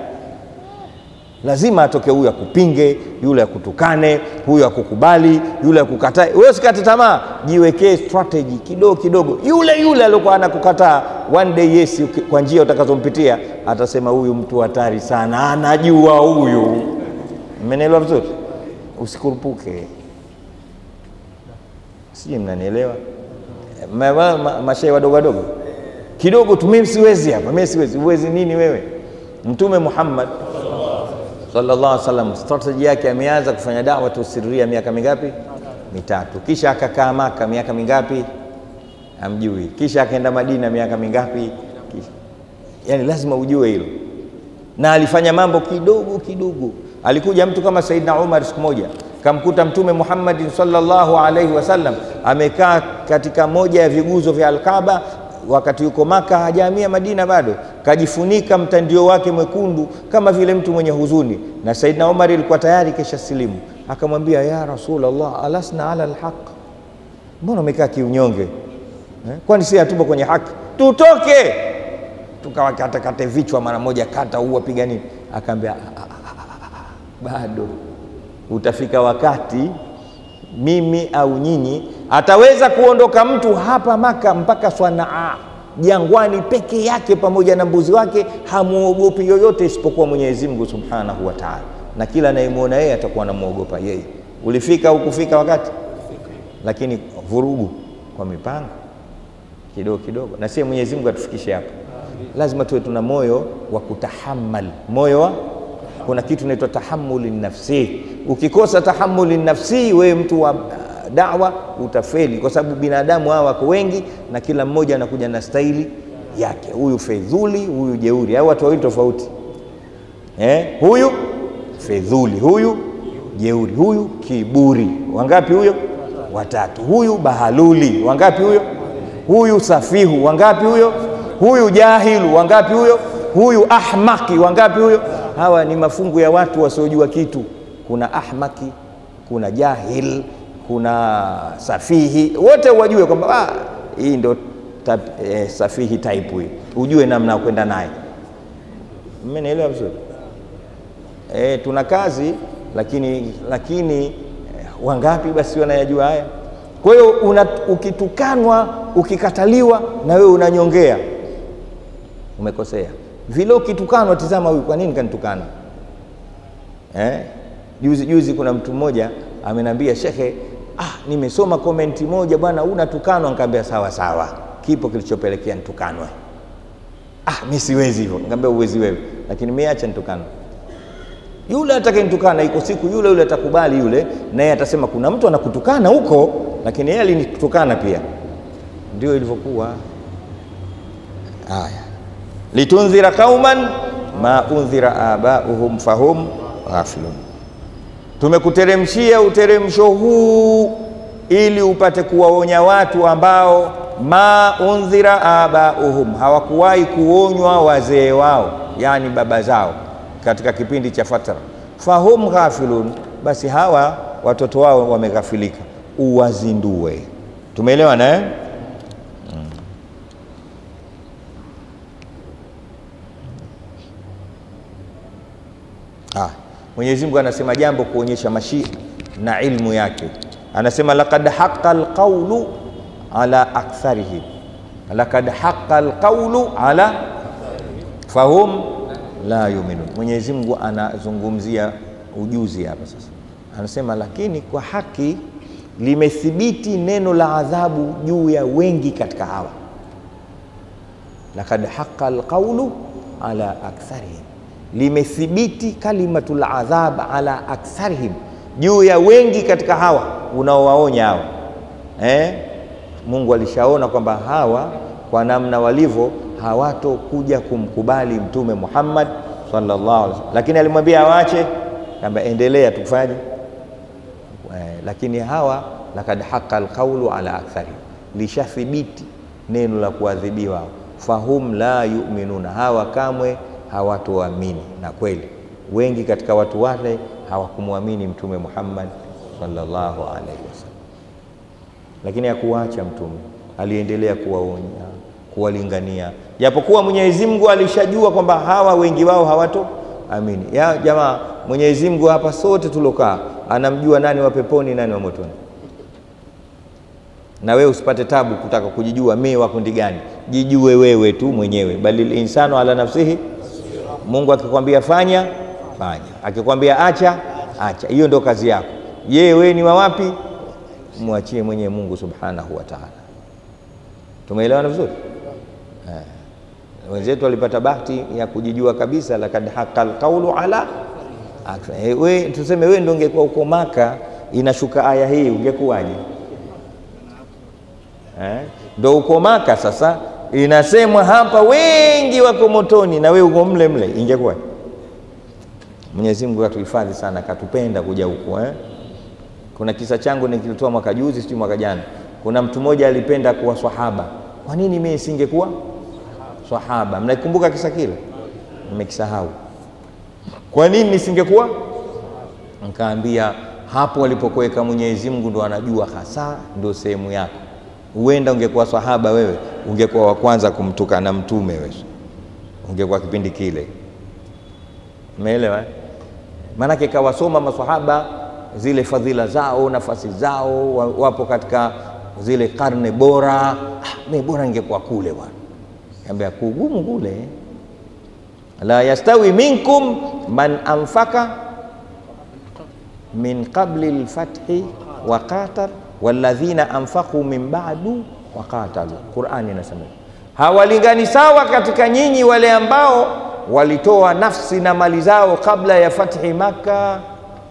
Lazima atoke huyu akupinge, yule akutukane, huyu akukubali, yule akukatae. Wewe usikate tamaa, jiwekee strategy kidogo kidogo. Yule yule aliokuwa anakukataa one day, yes, kwa njia utakazompitia atasema huyu mtu hatari sana, anajua huyu. Mmenielewa vizuri? Usikurupuke, sijui mnanielewa. Mashehe wadogo wadogo kidogo tu, mimi siwezi hapa, mimi siwezi. Uwezi nini wewe? Mtume Muhammad sallallahu alaihi wasallam strategy yake ameanza kufanya dawa tusiria miaka mingapi? Mitatu. Kisha akakaa Maka miaka mingapi? Amjui. Kisha akaenda Madina miaka mingapi? Yani lazima ujue hilo, na alifanya mambo kidogo kidogo. Alikuja mtu kama Saidna Umar siku moja kamkuta Mtume Muhammadin sallallahu alaihi wasallam amekaa katika moja ya viguzo vya Alkaaba wakati yuko Maka, hajahamia Madina bado, kajifunika mtandio wake mwekundu kama vile mtu mwenye huzuni. Na Saidina Umar ilikuwa tayari kesha silimu, akamwambia ya Rasulullah, alasna ala alhaq, mbona umekaa kiunyonge eh? Kwani si hatupo kwenye haki? Tutoke tukawakatakate vichwa mara moja, kata uwa? Akaambia bado utafika wakati mimi au nyinyi, ataweza kuondoka mtu hapa Maka mpaka Swanaa. Jangwani peke yake pamoja na mbuzi wake, hamuogopi yoyote isipokuwa Mwenyezi Mungu Subhanahu wa Ta'ala, na kila anayemwona yeye atakuwa anamwogopa yeye. Ulifika ukufika wakati, lakini vurugu kwa mipango kidogo kidogo, na sie Mwenyezi Mungu atufikishe hapa. Lazima tuwe tuna moyo wa kutahamal, moyo wa kuna kitu inaitwa tahamuli nafsi. Ukikosa tahamuli nafsi, wewe mtu wa uh, dawa utafeli, kwa sababu binadamu hawa wako wengi na kila mmoja anakuja na staili yake. Huyu fedhuli, huyu jeuri, au watu wawili tofauti eh? Huyu fedhuli, huyu jeuri, huyu kiburi. Wangapi huyo? Watatu. Huyu bahaluli, wangapi huyo? Huyu safihu, wangapi huyo? Huyu jahilu, wangapi huyo? Huyu ahmaki, wangapi huyo? Hawa ni mafungu ya watu wasiojua kitu. Kuna ahmaki, kuna jahil, kuna safihi, wote wajue kwamba ah, hii ndo eh, safihi type hii, ujue namna ya kwenda naye. Mmenielewa vizuri? Eh, tuna kazi lakini, lakini eh, wangapi basi wanayajua haya? Kwa hiyo ukitukanwa, ukikataliwa, na wewe unanyongea, umekosea vile ukitukanwa, tizama huyu, kwa nini kanitukana? Eh, juzi juzi kuna mtu mmoja amenambia shekhe, ah, nimesoma komenti moja bwana, unatukanwa. Nikamwambia sawa sawa, kipo kilichopelekea nitukanwe? Ah, mi siwezi hivyo. Uwezi wewe, lakini mimi acha nitukana. Yule atakayenitukana, iko siku yule yule atakubali, yule naye atasema kuna mtu anakutukana huko, lakini yeye alinitukana pia. Ndio ilivyokuwa. Haya, litundhira qauman ma undhira abauhum fahum ghafilun, tumekuteremshia uteremsho huu ili upate kuwaonya watu ambao ma undhira abauhum, hawakuwahi kuonywa wazee wao, yani baba zao katika kipindi cha fatara. Fahum ghafilun, basi hawa watoto wao wameghafilika, uwazindue. Tumeelewana eh? Ah, Mwenyezi Mungu anasema jambo kuonyesha mashia na ilmu yake, anasema laqad haqa alqawlu ala aktharihim, laqad haqa alqawlu ala fahum la yuminun. Mwenyezi Mungu anazungumzia ujuzi hapa sasa, anasema lakini kwa haki limethibiti neno la adhabu juu ya wengi katika hawa, laqad haqa alqawlu ala aktharihim limethibiti kalimatul adhab ala aktharihim, juu ya wengi katika hawa unaowaonya hawa eh? Mungu alishaona kwamba hawa kwa namna walivyo hawatokuja kumkubali Mtume Muhammad sallallahu alaihi wasallam, lakini alimwambia awache, kamba endelea tukufanye eh, lakini hawa lakad haqa alqaulu ala aktharihim, lishathibiti neno la kuadhibiwa, fahum la yuminuna, hawa kamwe hawatoamini. Na kweli wengi katika watu wale hawakumwamini Mtume Muhammad sallallahu alaihi wasallam, lakini hakuacha Mtume, aliendelea kuwaonya, kuwalingania, japokuwa Mwenyezi Mungu alishajua kwamba hawa wengi wao hawatoamini. Ya jamaa, Mwenyezi Mungu hapa sote tulokaa anamjua nani wa peponi, nani wa motoni, na wewe usipate tabu kutaka kujijua mimi wa kundi gani. Jijue wewe tu mwenyewe, balil insanu ala nafsihi Mungu akikwambia fanya fanya, akikwambia acha acha, hiyo ndio kazi yako. Yeye wewe ni wa wapi? Mwachie mwenye Mungu subhanahu wa ta'ala. Tumeelewana vizuri eh? Wenzetu walipata bahati ya kujijua kabisa, lakad haqa alqaulu ala eh, we, tuseme wewe ndio ungekuwa uko Maka inashuka aya hii ungekuwaje? Eh? Ndio uko Maka sasa inasemwa hapa wengi wako motoni na wewe uko mle mle, ingekuwa. Mwenyezi Mungu atuhifadhi sana, katupenda kuja huko eh? Kuna kisa changu nikilitoa mwaka juzi, sijui mwaka jana. Kuna mtu mmoja alipenda kuwa swahaba. Kwa nini mimi singekuwa swahaba? Mnakumbuka kisa kile? Nimekisahau. Kwa nini nisingekuwa? Nkaambia hapo alipokuweka Mwenyezi Mungu ndo anajua hasa, ndo sehemu yako. Huenda ungekuwa swahaba wewe, ungekuwa wa kwanza kumtukana mtume wewe, ungekuwa kipindi kile. Umeelewa? Maanake kawasoma maswahaba zile fadhila zao, nafasi zao, wapo katika zile karne bora. Ah, mimi bora ningekuwa kule bwana. ambia kugumu kule. La yastawi minkum man anfaka min qabli lfathi wa qatar walladhina anfaqu min ba'du wa qatalu. Qur'ani inasema hawalingani sawa katika nyinyi wale ambao walitoa nafsi na mali zao kabla ya fathi Makka,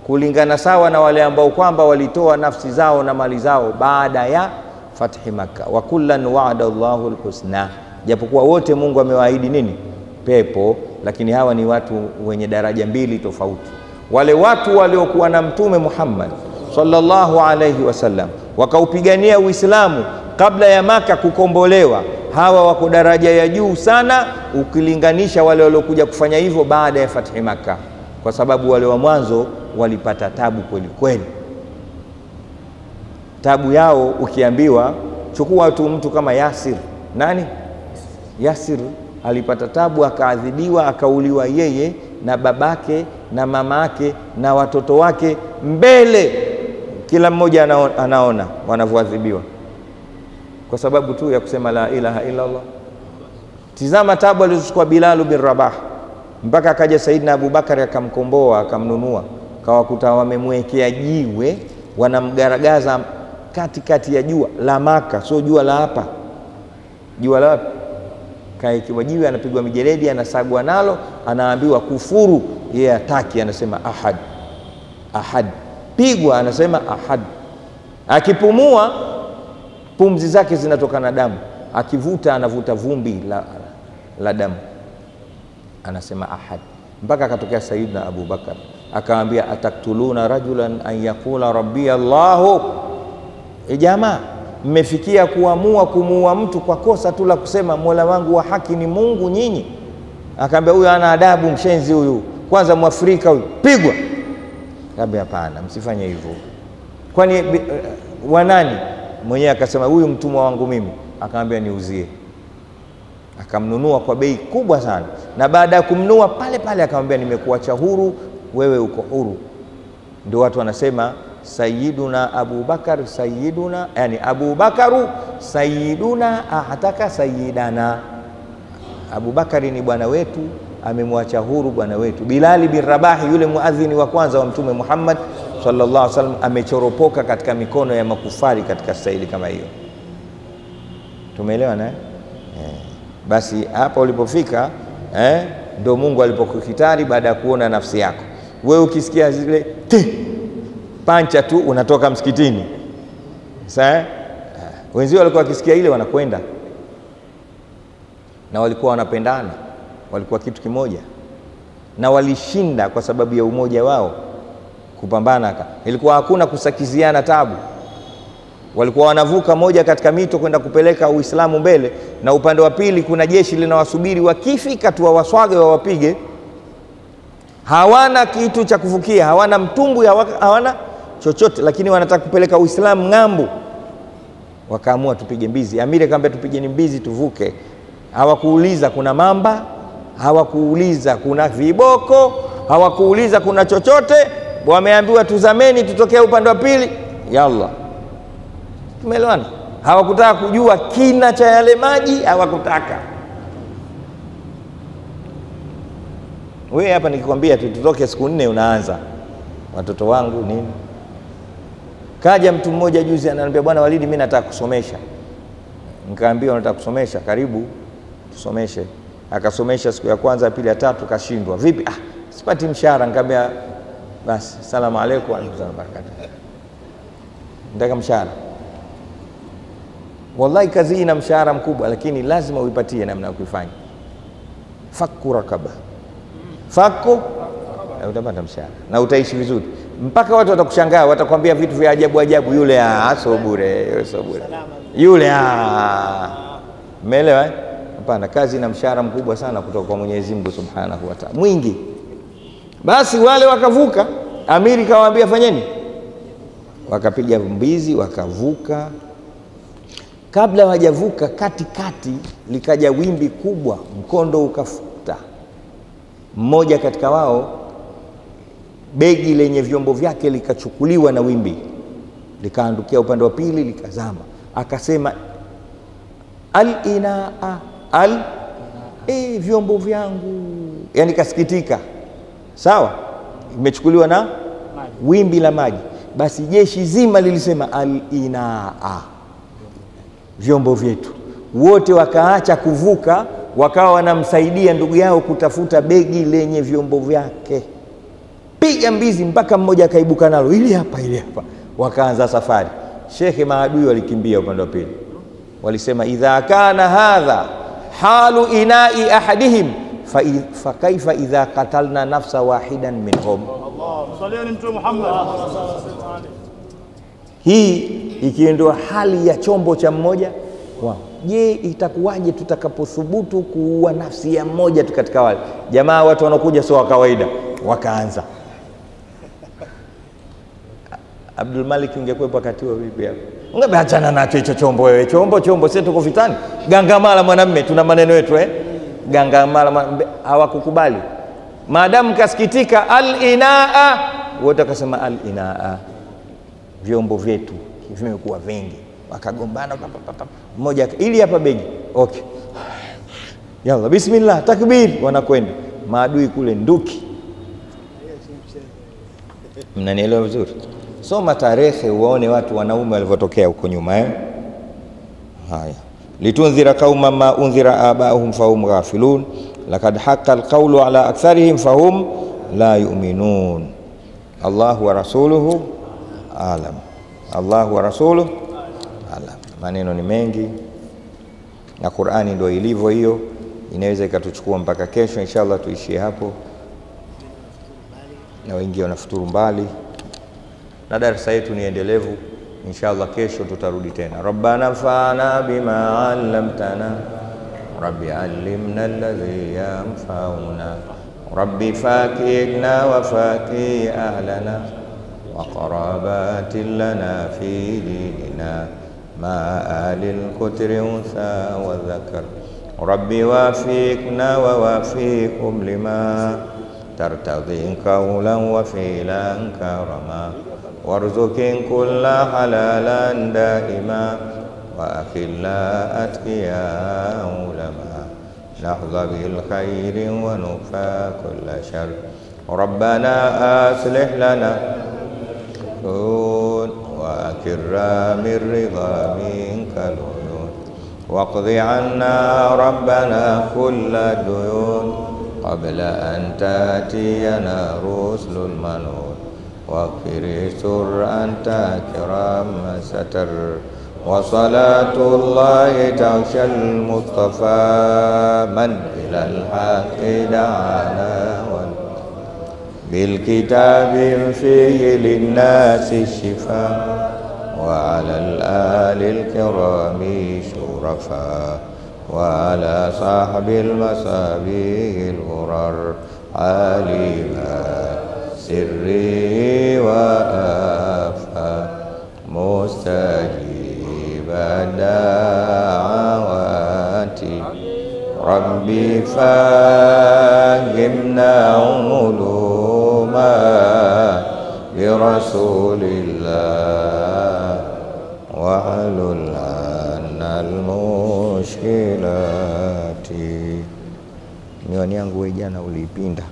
kulingana sawa na wale ambao kwamba walitoa nafsi zao na mali zao baada ya fathi Makka. Wa kullan wa'ada Allahu alhusna, japokuwa wote Mungu amewaahidi nini? Pepo, lakini hawa ni watu wenye daraja mbili tofauti. Wale watu waliokuwa na Mtume Muhammad sallallahu alayhi wasallam wakaupigania Uislamu kabla ya Maka kukombolewa, hawa wako daraja ya juu sana ukilinganisha wale waliokuja kufanya hivyo baada ya fathi Maka, kwa sababu wale wa mwanzo walipata tabu kweli kweli. Tabu yao ukiambiwa, chukua tu mtu kama Yasir. Nani Yasir? Alipata tabu, akaadhibiwa, akauliwa yeye na babake na mamake na watoto wake mbele, kila mmoja anaona, anaona wanavyoadhibiwa kwa sababu tu ya kusema la ilaha illa Allah. Tizama tabu alizochukua Bilalu bin Rabah. Mpaka akaja Saidina Abubakari akamkomboa akamnunua, kawakuta wamemwekea jiwe wanamgaragaza katikati ya jua la Maka, sio jua la hapa, jua la wapi? Kaekiwa jiwe, anapigwa mijeledi, anasagwa nalo, anaambiwa kufuru, yeye yeah, ataki, anasema ahad. Ahad, pigwa, anasema ahad, akipumua pumzi zake zinatoka na damu, akivuta anavuta vumbi la, la damu, anasema ahad, mpaka akatokea Saidina Abu Bakar akaambia, ataktuluna rajulan an yaqula rabbi. E jamaa, mmefikia kuamua kumuua mtu kwa kosa tu la kusema mola wangu wa haki ni Mungu nyinyi? Akaambia huyu ana adabu, mshenzi huyu, kwanza mwafrika huyu, pigwa. Akaambia hapana, msifanye hivyo. Kwani uh, wanani mwenyewe akasema huyu mtumwa wangu mimi, akamwambia niuzie. Akamnunua kwa bei kubwa sana, na baada ya kumnua pale pale akamwambia nimekuacha huru, wewe uko huru. Ndio watu wanasema Sayyiduna Abu sayiduna, yani Abu Bakaru sayyiduna sayidana, sayyidana, Abu Bakari ni bwana wetu, amemwacha huru bwana wetu. Bilali bin Rabahi, yule muadhini wa kwanza wa Mtume Muhammad sallallahu alaihi wasallam amechoropoka katika mikono ya makufari katika staili kama hiyo. Tumeelewa na eh? Basi hapa ulipofika eh, ndo Mungu alipokukitari baada ya kuona nafsi yako wewe. Ukisikia zile pancha tu unatoka msikitini sasa. Wenzio walikuwa wakisikia ile wanakwenda na walikuwa wanapendana, walikuwa kitu kimoja na walishinda kwa sababu ya umoja wao kupambana ka. ilikuwa hakuna kusakiziana tabu. Walikuwa wanavuka moja katika mito kwenda kupeleka Uislamu mbele, na upande wa pili kuna jeshi linawasubiri, wakifika tu wawaswage wawapige. Hawana kitu cha kuvukia, hawana mtumbwi, hawana chochote, lakini wanataka kupeleka Uislamu ng'ambo. Wakaamua tupige mbizi. Amiri akamwambia tupigeni mbizi tuvuke. Hawakuuliza kuna mamba, hawakuuliza kuna viboko, hawakuuliza kuna chochote wameambiwa tuzameni, tutokee upande wa pili, yalla. Tumeelewana? Hawakutaka kujua kina cha yale maji, hawakutaka. Wewe hapa nikikwambia tu tutoke siku nne, unaanza watoto wangu nini. Kaja mtu mmoja juzi ananiambia, bwana Walidi, mimi nataka kusomesha. Nikaambia unataka kusomesha, karibu tusomeshe. Akasomesha siku ya kwanza, ya pili, ya tatu, kashindwa. Vipi? Ah, sipati mshahara. Nikamwambia basi salamu alaikum warahmatullahi wabarakatuh. Nataka mshahara. Wallahi, kazi hii ina mshahara mkubwa, lakini lazima uipatie namna ya kuifanya. Faku rakaba, faku utapata mshahara na utaishi vizuri. mpaka watu watakushangaa, watakwambia vitu vya ajabu ajabu. Yule ah, sio bure, sio bure, yule ah, umeelewa? eh? Hapana, kazi ina mshahara mkubwa sana kutoka kwa Mwenyezi Mungu Subhanahu wa Ta'ala, mwingi. Basi wale wakavuka, amiri kawaambia fanyeni, wakapiga mbizi, wakavuka. Kabla hawajavuka, katikati likaja wimbi kubwa, mkondo ukafuta. Mmoja katika wao begi lenye vyombo vyake likachukuliwa na wimbi, likaandukia upande wa pili, likazama. Akasema al inaa al e, vyombo vyangu, yani kasikitika. Sawa, imechukuliwa na maji. wimbi la maji. Basi jeshi zima lilisema al inaa, vyombo vyetu. Wote wakaacha kuvuka, wakawa wanamsaidia ndugu yao kutafuta begi lenye vyombo vyake piga mbizi mpaka mmoja akaibuka nalo, ili hapa, ili hapa, wakaanza safari. Shekhe, maadui walikimbia upande wa pili, walisema idha kana hadha halu inai ahadihim fa, fa idha katalna nafsa wahidan minhum. Hii ikiwa ndio hali ya chombo cha mmoja wao, je, itakuwaje tutakapothubutu kuua nafsi ya mmoja tu katika wale jamaa? Watu wanakuja sio wa kawaida, wakaanza Abdul Malik ungekuwepo wakati huo vipi hapo? Ungeambia achana nacho hicho chombo wewe. Chombo chombo, sisi tuko vitani. Gangamala mwanamme, tuna maneno yetu eh. Gangamala hawakukubali. Maadamu kasikitika alinaa, wote wakasema al inaa. Vyombo vyetu vimekuwa vingi. Wakagombana mmoja ili hapa begi. Okay. Yalla bismillah takbir wanakwenda. Maadui kule nduki. Mnanielewa vizuri? Soma tarehe uwaone watu wanaume walivyotokea huko nyuma eh? Haya, litundhira qauma ma undhira abahum fahum ghafilun lakad haqa alqaulu ala aktharihim fahum la yu'minun. Allahu wa rasuluhu alam, Allahu wa rasuluhu alam. Maneno ni mengi na Qur'ani ndio ilivyo hiyo, inaweza ikatuchukua mpaka kesho. Inshallah tuishie hapo, na wengi wanafuturu mbali na darasa yetu ni endelevu inshallah. Kesho tutarudi tena. rabbana fana bima allamtana rabbi allimna alladhi yanfauna rabbi fakirna wa faki ahlana wa qarabatin lana fi dinina ma ali lkutri untha wa dhakar rabbi wafikna wa wafikum lima ترتضي قولا وفعلا كرما وارزق كل حلالا دائما وأخلا أتقياء علما. نحظى بالخير ونكفى كل شر. ربنا أصلح لنا كون وأكر من رضا منك العيون واقض عنا ربنا كل الديون قبل أن تأتينا رسل المنون. واغفر سر أنت كرام ستر وصلاة الله تغشى المصطفى من إلى الحق دعانا بالكتاب فيه للناس الشفاء وعلى الآل الكرام شرفا وعلى صاحب المصابيح الغرر عالما. siri wa afa mustajiba da'awati. Rabbi fahimna uluma bi rasulillah wa halul anal mushkilati miwani yangu we jana uliipinda.